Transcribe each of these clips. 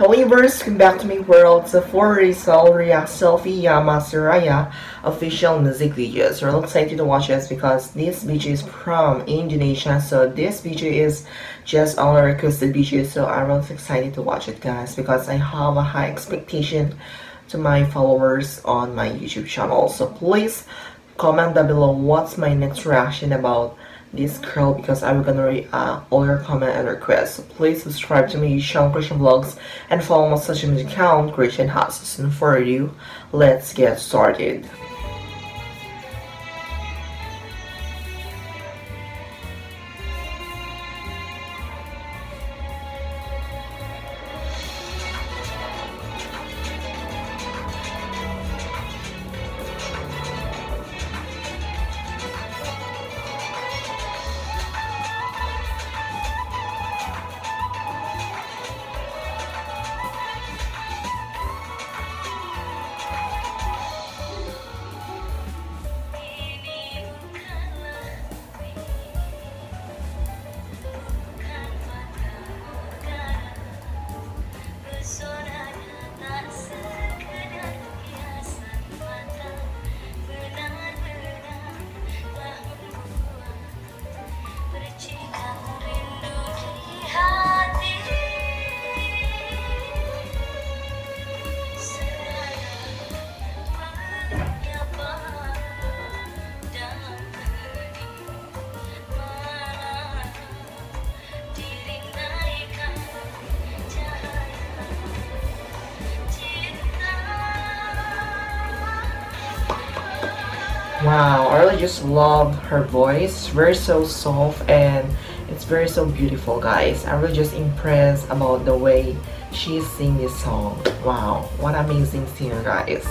Hello welcome back to my world. Rizal Ria Selfi Yamma Seraya ah, official music video. So I'm excited to watch this because this video is from Indonesia. So this video is just our requested video. So I'm really excited to watch it guys because I have a high expectation to my followers on my YouTube channel. So please comment down below what's my next reaction about this girl because I'm gonna read uh, all your comment and requests. So please subscribe to me, Sean Christian Vlogs, and follow my social media account, Christian. And for you, let's get started. Wow, I really just love her voice. Very so soft and it's very so beautiful guys. I'm really just impressed about the way she sing this song. Wow, what amazing singer guys.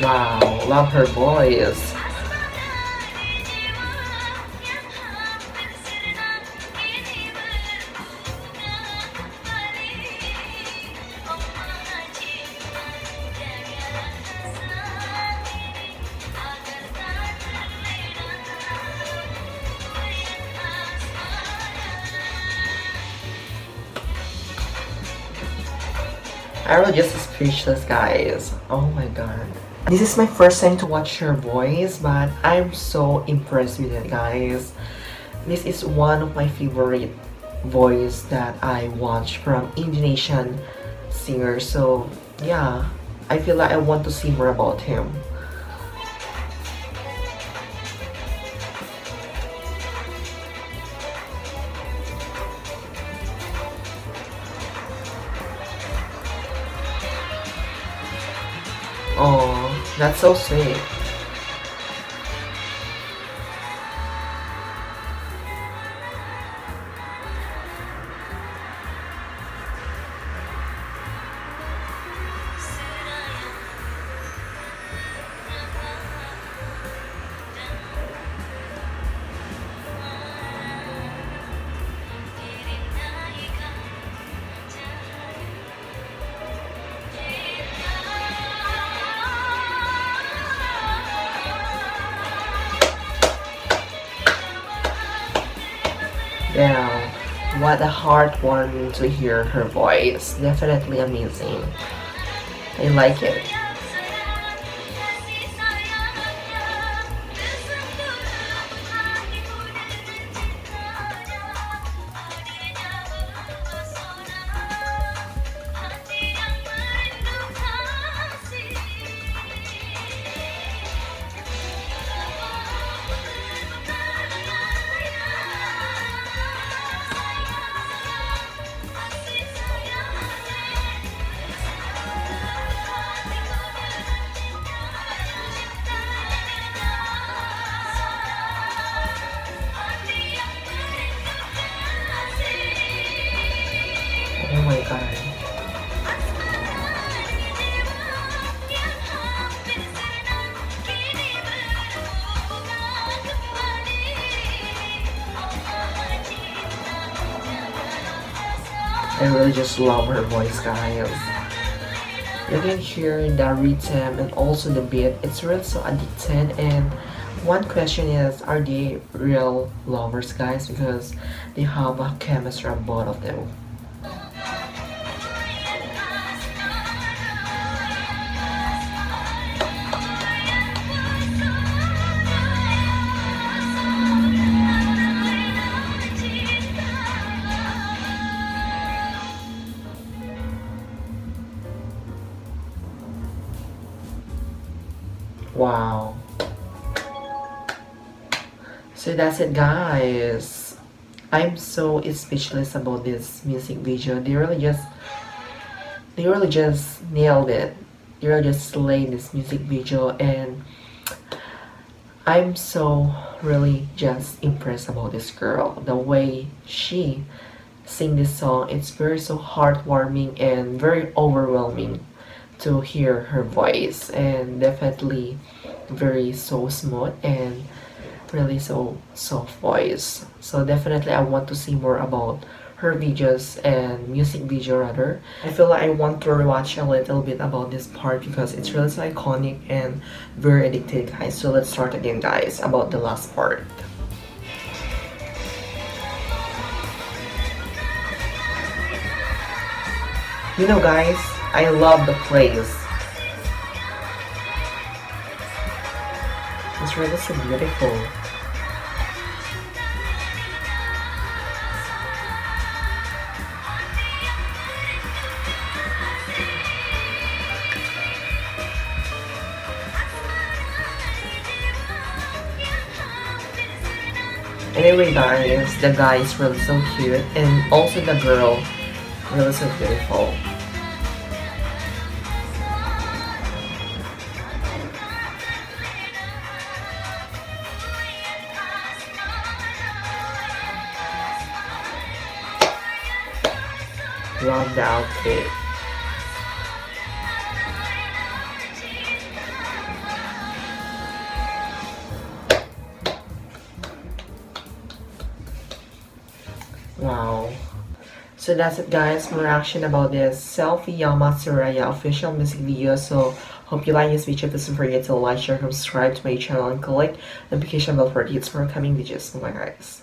Wow, love her voice. I really just speechless guys. Oh my god. This is my first time to watch her voice, but I'm so impressed with it, guys. This is one of my favorite voice that I watch from Indonesian singer. So, yeah, I feel like I want to see more about him. That's so sweet. Yeah, what a heartwarming to hear her voice. Definitely amazing. I like it. I really just love her voice guys. You can hear the rhythm and also the beat. It's really so addicted and one question is are they real lovers guys because they have a chemistry on both of them. Wow. So that's it guys. I'm so speechless about this music video. They really just they really just nailed it. They really just slayed this music video and I'm so really just impressed about this girl. The way she sing this song, it's very so heartwarming and very overwhelming to hear her voice and definitely very so smooth and really so soft voice. So definitely I want to see more about her videos and music video rather. I feel like I want to rewatch a little bit about this part because it's really so iconic and very addictive guys so let's start again guys about the last part. You know guys I love the place. It's really so beautiful. Anyway guys, the guy is really so cute and also the girl really so beautiful. Love the outfit. Wow. So that's it guys, my reaction about this Selfi Yamma Seraya official music video. So hope you like this video. Don't forget to like, share, subscribe to my channel and click the notification bell for updates for upcoming videos. Oh Bye guys.